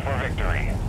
for victory.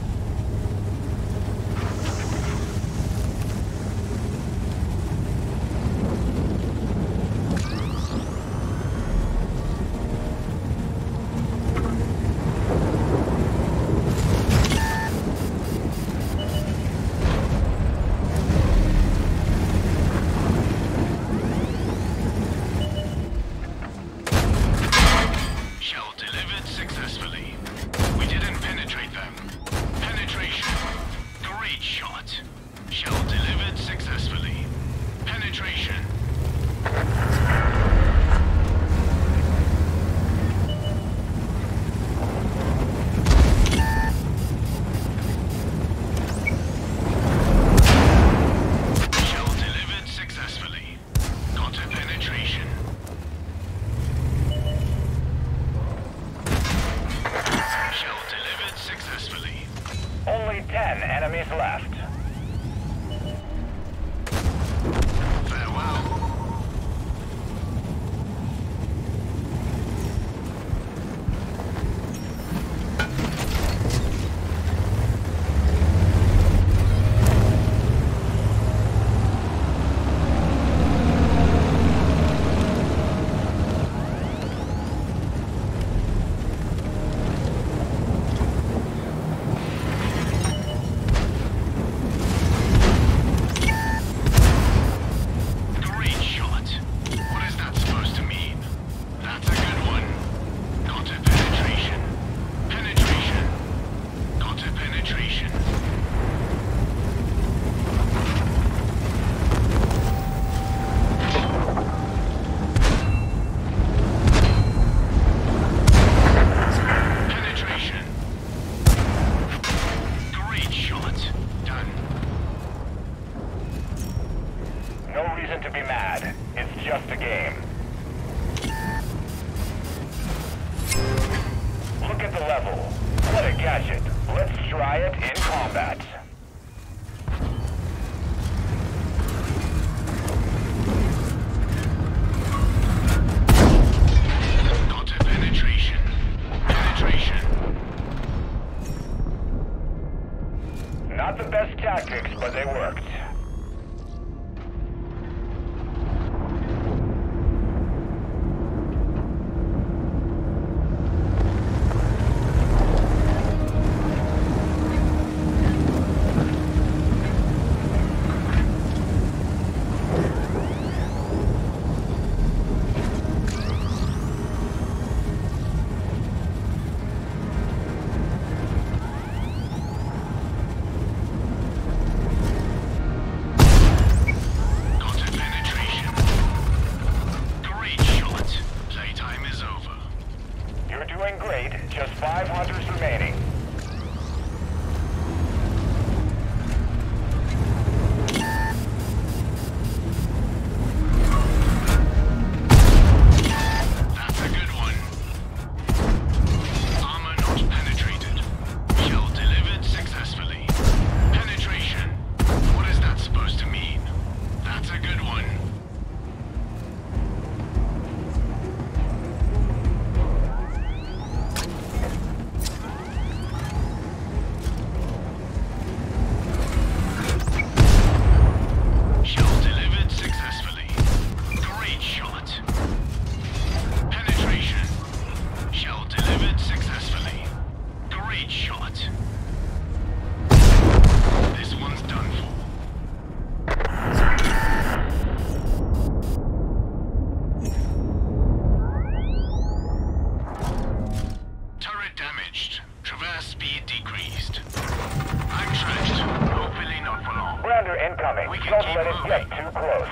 done. No reason to be mad. It's just a game. Look at the level. What a gadget. Let's try it in combat. doing great. Just five hunters remaining.